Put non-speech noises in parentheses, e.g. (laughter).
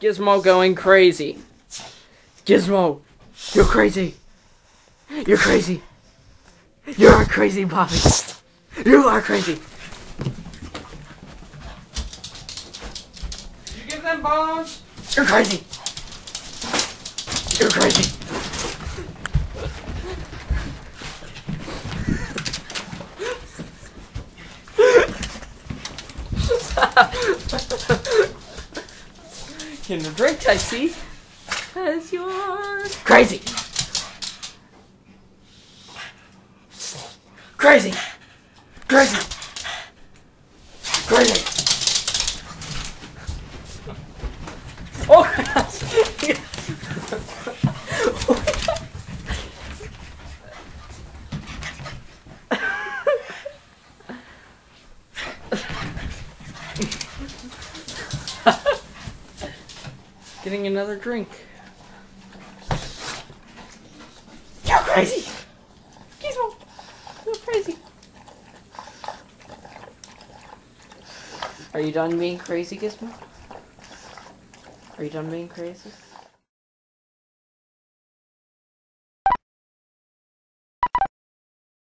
Gizmo going crazy. Gizmo, you're crazy. You're crazy. You're a crazy Bobby. You are crazy. You give them bones? You're crazy. You're crazy. (laughs) The drink I see? Has yours. Crazy. Crazy. Crazy. Crazy. Oh! (laughs) Getting another drink. You're crazy. Gizmo, you're crazy. Are you done being crazy, Gizmo? Are you done being crazy?